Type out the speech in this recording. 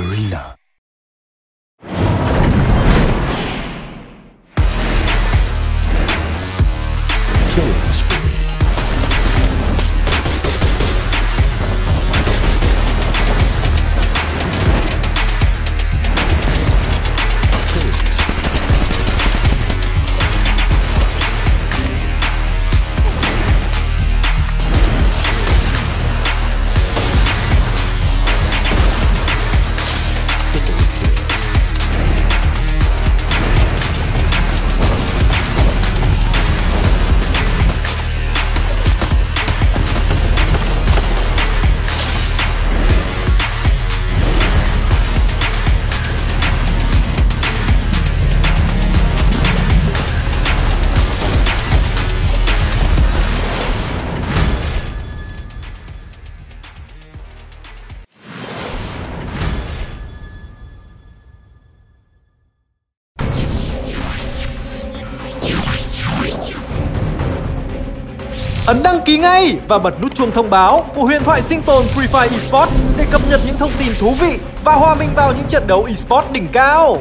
Garena. Killing spree. Ấn đăng ký ngay và bật nút chuông thông báo của huyền thoại sinh tồn Free Fire Esports để cập nhật những thông tin thú vị và hòa mình vào những trận đấu esports đỉnh cao.